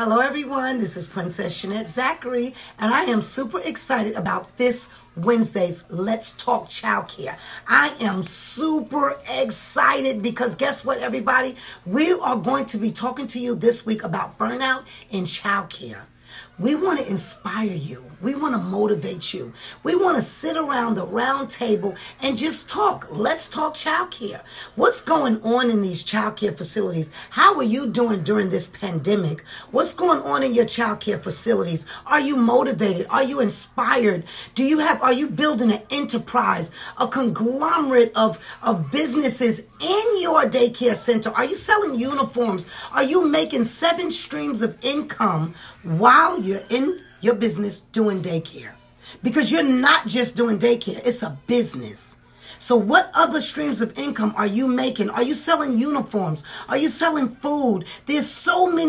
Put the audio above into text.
Hello, everyone. This is Princess Shanette Zachary, and I am super excited about this Wednesday's Let's Talk Child Care. I am super excited because guess what, everybody? We are going to be talking to you this week about burnout in child care. We want to inspire you. We want to motivate you. We want to sit around the round table and just talk. Let's talk childcare. What's going on in these childcare facilities? How are you doing during this pandemic? What's going on in your childcare facilities? Are you motivated? Are you inspired? Do you have are you building an enterprise, a conglomerate of of businesses in your daycare center? Are you selling uniforms? Are you making seven streams of income while you're in your business doing daycare. Because you're not just doing daycare, it's a business. So, what other streams of income are you making? Are you selling uniforms? Are you selling food? There's so many